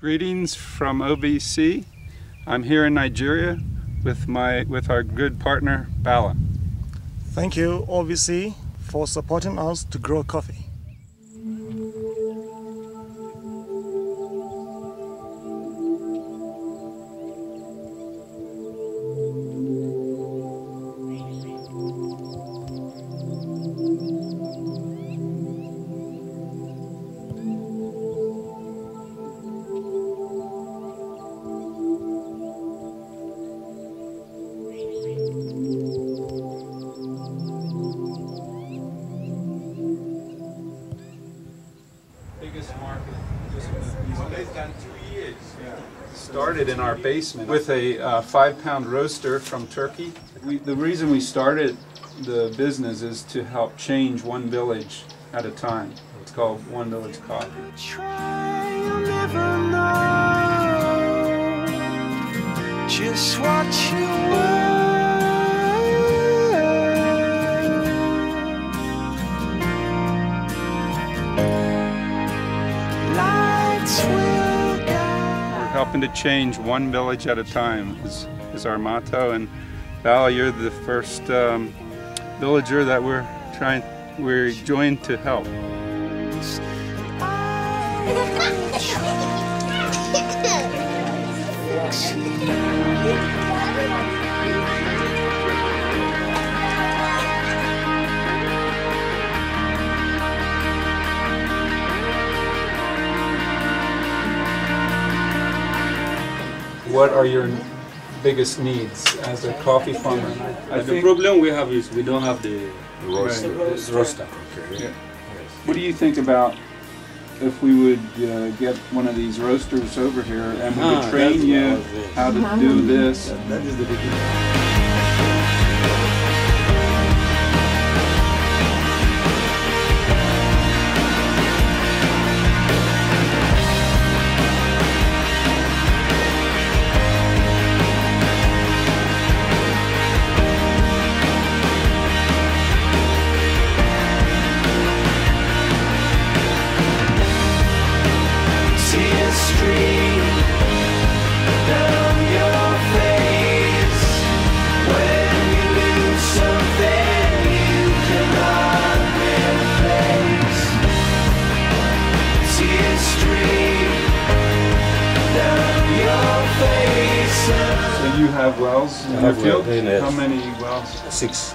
Greetings from OVC. I'm here in Nigeria with my with our good partner Bala. Thank you OVC for supporting us to grow coffee. Biggest market two years. Started in our basement with a uh, five pound roaster from Turkey. We, the reason we started the business is to help change one village at a time. It's called One Village Coffee. Helping to change one village at a time is, is our motto. And Val, you're the first um, villager that we're trying, we're joined to help. What are your biggest needs as a coffee farmer? I the problem we have is we don't have the roaster. the roaster. Yeah. what do you think about if we would uh, get one of these roasters over here and we Ah, would train you what I was saying. how to do this? That is the beginning. So you have wells in I your field? How many wells? Six.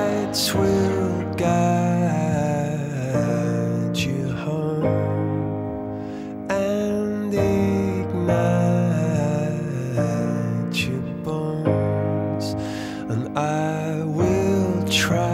Lights will guide you home and ignite your bones, and I will try.